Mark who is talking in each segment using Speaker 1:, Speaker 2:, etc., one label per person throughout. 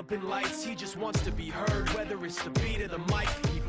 Speaker 1: up in lights. He just wants to be heard, whether it's the beat or the mic.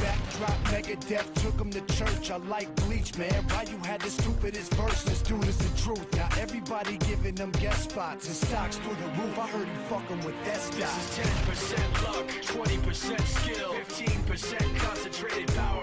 Speaker 2: back, dropped Megadeth, took him to church. I like bleach, man. Why you had the stupidest verse, this dude is the truth. Now everybody giving them guest spots and stocks through the roof. I heard he fucking with that
Speaker 1: This is 10% luck, 20% skill, 15% concentrated power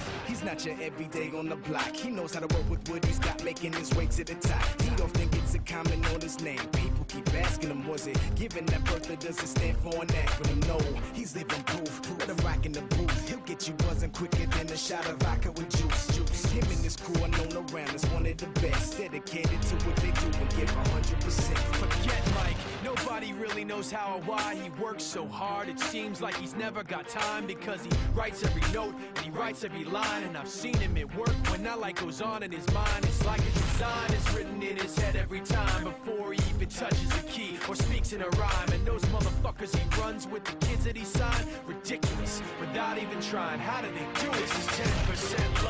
Speaker 3: Not your everyday on the block. He knows how to work with what he's got, making his way to the top. He don't think it's a comment on his name. People keep asking him, was it Giving that birth or does it stand for an acronym? No, he's living proof. Let him rock in the booth. Get you buzzing quicker than a shot of vodka with juice. Juice. Him and his crew are known around as one of the best. Dedicated to what they do and give 100%.
Speaker 1: Forget Mike, nobody really knows how or why he works so hard. It seems like he's never got time because he writes every note and he writes every line. And I've seen him at work when that light goes on in his mind. It's like a design is written in his head every time before he even touches a key or speaks in a rhyme. And those motherfuckers he runs with the kids that he signed, ridiculous trying. How do they do it? This is 10%.